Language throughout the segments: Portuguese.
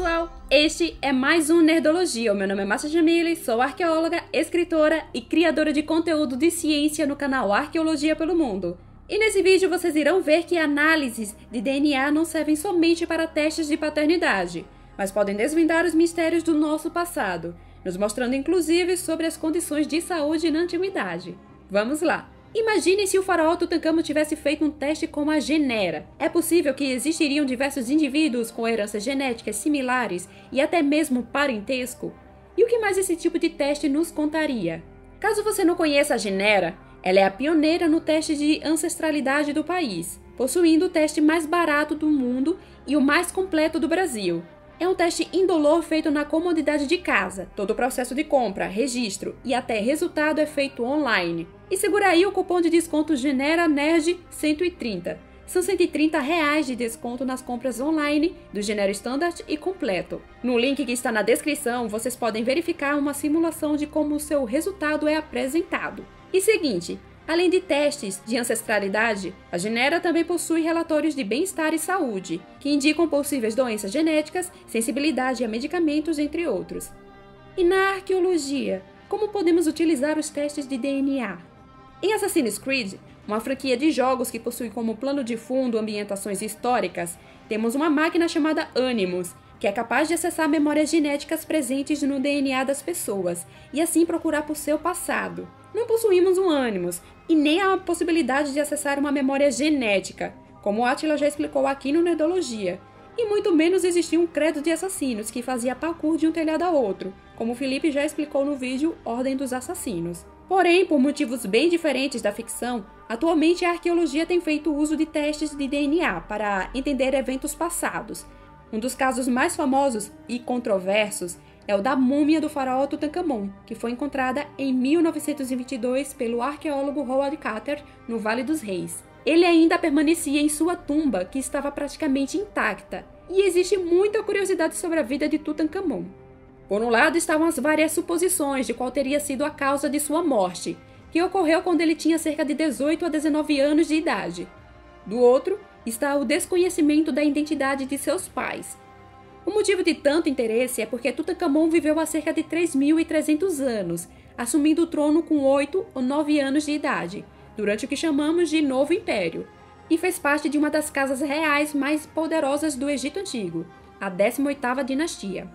pessoal! Este é mais um Nerdologia. O meu nome é Márcia Jamile, sou arqueóloga, escritora e criadora de conteúdo de ciência no canal Arqueologia pelo Mundo. E nesse vídeo vocês irão ver que análises de DNA não servem somente para testes de paternidade, mas podem desvendar os mistérios do nosso passado, nos mostrando inclusive sobre as condições de saúde na antiguidade. Vamos lá! Imagine se o faraó Tutankhamon tivesse feito um teste com a genera. É possível que existiriam diversos indivíduos com heranças genéticas similares e até mesmo parentesco? E o que mais esse tipo de teste nos contaria? Caso você não conheça a genera, ela é a pioneira no teste de ancestralidade do país, possuindo o teste mais barato do mundo e o mais completo do Brasil. É um teste indolor feito na comodidade de casa. Todo o processo de compra, registro e até resultado é feito online. E segura aí o cupom de desconto Genera Nerd 130. São 130 reais de desconto nas compras online do Genera Standard e completo. No link que está na descrição, vocês podem verificar uma simulação de como o seu resultado é apresentado. E seguinte, Além de testes de ancestralidade, a Genera também possui relatórios de bem-estar e saúde, que indicam possíveis doenças genéticas, sensibilidade a medicamentos, entre outros. E na arqueologia, como podemos utilizar os testes de DNA? Em Assassin's Creed, uma franquia de jogos que possui como plano de fundo ambientações históricas, temos uma máquina chamada Animus, que é capaz de acessar memórias genéticas presentes no DNA das pessoas e assim procurar por seu passado. Não possuímos um Animus, e nem a possibilidade de acessar uma memória genética, como Attila já explicou aqui no Nerdologia. E muito menos existia um credo de assassinos que fazia parkour de um telhado a outro, como Felipe já explicou no vídeo Ordem dos Assassinos. Porém, por motivos bem diferentes da ficção, atualmente a arqueologia tem feito uso de testes de DNA para entender eventos passados. Um dos casos mais famosos e controversos é o da múmia do faraó Tutankhamon, que foi encontrada em 1922 pelo arqueólogo Howard Carter no Vale dos Reis. Ele ainda permanecia em sua tumba, que estava praticamente intacta, e existe muita curiosidade sobre a vida de Tutankhamon. Por um lado estavam as várias suposições de qual teria sido a causa de sua morte, que ocorreu quando ele tinha cerca de 18 a 19 anos de idade. Do outro está o desconhecimento da identidade de seus pais, o motivo de tanto interesse é porque Tutankhamon viveu há cerca de 3.300 anos, assumindo o trono com 8 ou 9 anos de idade, durante o que chamamos de Novo Império, e fez parte de uma das casas reais mais poderosas do Egito Antigo, a 18ª dinastia.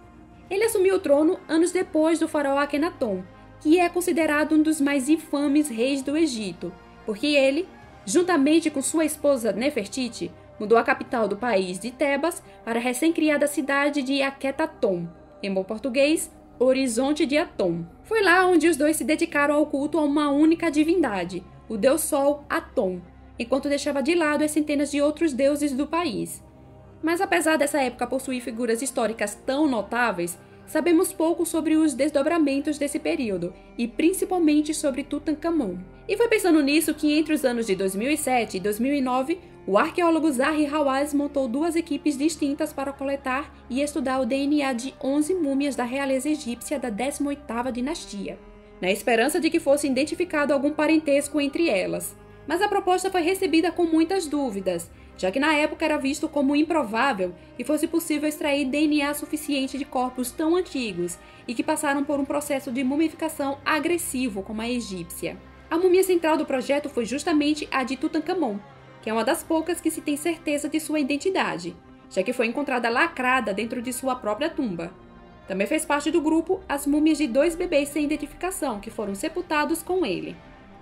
Ele assumiu o trono anos depois do faraó Akhenaton, que é considerado um dos mais infames reis do Egito, porque ele, juntamente com sua esposa Nefertiti, mudou a capital do país de Tebas para a recém-criada cidade de Aquetaton, em bom português, Horizonte de Atom. Foi lá onde os dois se dedicaram ao culto a uma única divindade, o deus Sol Atom, enquanto deixava de lado as centenas de outros deuses do país. Mas apesar dessa época possuir figuras históricas tão notáveis, sabemos pouco sobre os desdobramentos desse período, e principalmente sobre Tutankhamon. E foi pensando nisso que entre os anos de 2007 e 2009, o arqueólogo Zahi Hawass montou duas equipes distintas para coletar e estudar o DNA de 11 múmias da realeza egípcia da 18ª dinastia, na esperança de que fosse identificado algum parentesco entre elas. Mas a proposta foi recebida com muitas dúvidas, já que na época era visto como improvável que fosse possível extrair DNA suficiente de corpos tão antigos e que passaram por um processo de mumificação agressivo como a egípcia. A múmia central do projeto foi justamente a de Tutankhamon, que é uma das poucas que se tem certeza de sua identidade, já que foi encontrada lacrada dentro de sua própria tumba. Também fez parte do grupo as múmias de dois bebês sem identificação que foram sepultados com ele.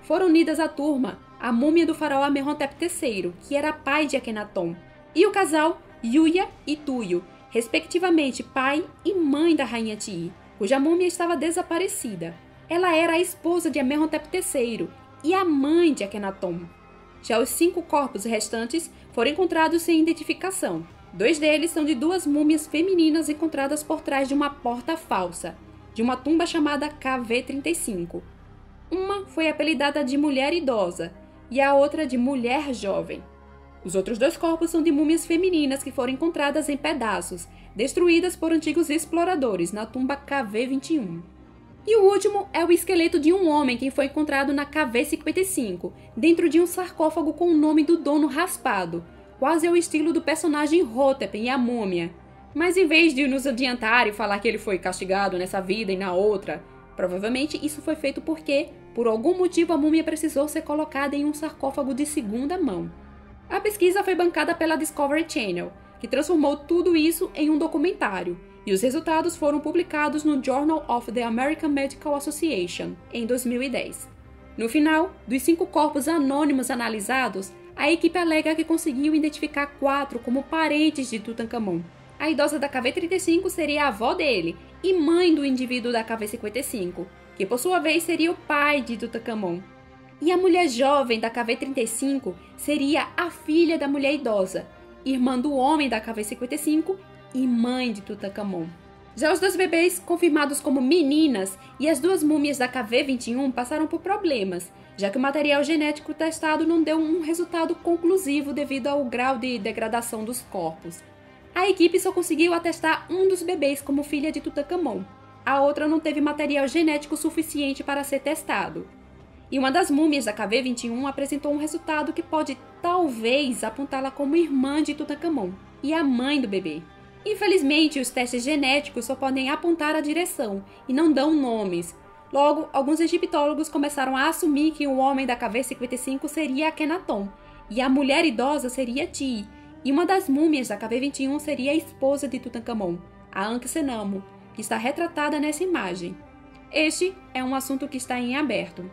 Foram unidas à turma a múmia do faraó Amenhotep III, que era pai de Akhenaton, e o casal Yuya e Tuyo, respectivamente pai e mãe da rainha Ti, cuja múmia estava desaparecida. Ela era a esposa de Amenhotep III e a mãe de Akhenaton. Já os cinco corpos restantes foram encontrados sem identificação. Dois deles são de duas múmias femininas encontradas por trás de uma porta falsa, de uma tumba chamada KV-35. Uma foi apelidada de mulher idosa e a outra de mulher jovem. Os outros dois corpos são de múmias femininas que foram encontradas em pedaços, destruídas por antigos exploradores na tumba KV-21. E o último é o esqueleto de um homem que foi encontrado na KV-55, dentro de um sarcófago com o nome do dono raspado, quase ao estilo do personagem Hotep em A Múmia. Mas em vez de nos adiantar e falar que ele foi castigado nessa vida e na outra, provavelmente isso foi feito porque, por algum motivo, a múmia precisou ser colocada em um sarcófago de segunda mão. A pesquisa foi bancada pela Discovery Channel, que transformou tudo isso em um documentário, e os resultados foram publicados no Journal of the American Medical Association em 2010. No final, dos cinco corpos anônimos analisados, a equipe alega que conseguiu identificar quatro como parentes de Tutankhamon. A idosa da KV-35 seria a avó dele e mãe do indivíduo da KV-55, que por sua vez seria o pai de Tutankhamon. E a mulher jovem da KV-35 seria a filha da mulher idosa, irmã do homem da KV-55 e mãe de Tutankhamon. Já os dois bebês, confirmados como meninas, e as duas múmias da KV-21 passaram por problemas, já que o material genético testado não deu um resultado conclusivo devido ao grau de degradação dos corpos. A equipe só conseguiu atestar um dos bebês como filha de Tutankhamon. A outra não teve material genético suficiente para ser testado. E uma das múmias da KV-21 apresentou um resultado que pode talvez apontá-la como irmã de Tutankhamon e a mãe do bebê. Infelizmente, os testes genéticos só podem apontar a direção e não dão nomes. Logo, alguns egiptólogos começaram a assumir que o homem da KV-55 seria Akhenaton e a mulher idosa seria Ti, e uma das múmias da KV-21 seria a esposa de Tutankhamon, a Ankh-Senamo, que está retratada nessa imagem. Este é um assunto que está em aberto.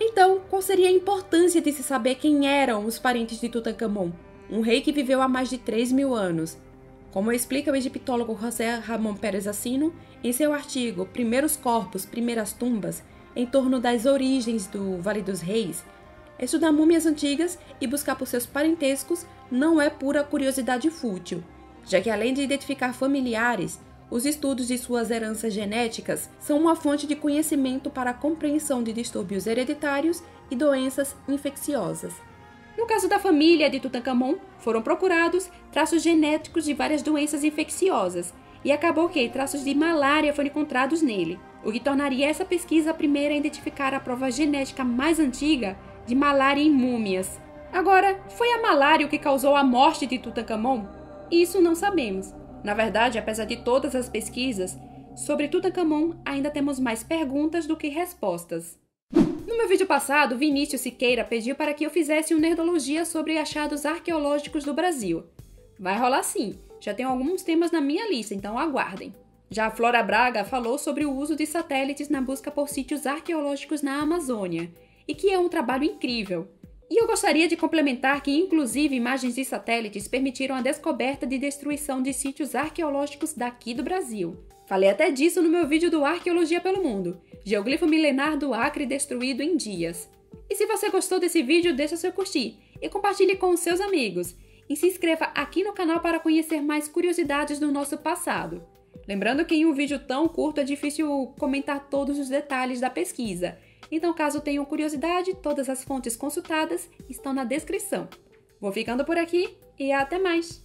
Então, qual seria a importância de se saber quem eram os parentes de Tutankhamon, um rei que viveu há mais de 3 mil anos? Como explica o egiptólogo José Ramon Pérez Assino em seu artigo Primeiros Corpos, Primeiras Tumbas, em torno das origens do Vale dos Reis, estudar múmias antigas e buscar por seus parentescos não é pura curiosidade fútil, já que além de identificar familiares, os estudos de suas heranças genéticas são uma fonte de conhecimento para a compreensão de distúrbios hereditários e doenças infecciosas. No caso da família de Tutankhamon, foram procurados traços genéticos de várias doenças infecciosas, e acabou que traços de malária foram encontrados nele, o que tornaria essa pesquisa a primeira a identificar a prova genética mais antiga de malária em múmias. Agora, foi a malária o que causou a morte de Tutankhamon? Isso não sabemos. Na verdade, apesar de todas as pesquisas, sobre Tutankhamon ainda temos mais perguntas do que respostas. No meu vídeo passado, Vinícius Siqueira pediu para que eu fizesse uma nerdologia sobre achados arqueológicos do Brasil. Vai rolar sim, já tenho alguns temas na minha lista, então aguardem. Já a Flora Braga falou sobre o uso de satélites na busca por sítios arqueológicos na Amazônia, e que é um trabalho incrível. E eu gostaria de complementar que, inclusive, imagens de satélites permitiram a descoberta de destruição de sítios arqueológicos daqui do Brasil. Falei até disso no meu vídeo do Arqueologia pelo Mundo, Geoglifo milenar do Acre destruído em dias. E se você gostou desse vídeo, deixa seu curtir e compartilhe com os seus amigos. E se inscreva aqui no canal para conhecer mais curiosidades do nosso passado. Lembrando que em um vídeo tão curto é difícil comentar todos os detalhes da pesquisa. Então, caso tenham curiosidade, todas as fontes consultadas estão na descrição. Vou ficando por aqui e até mais!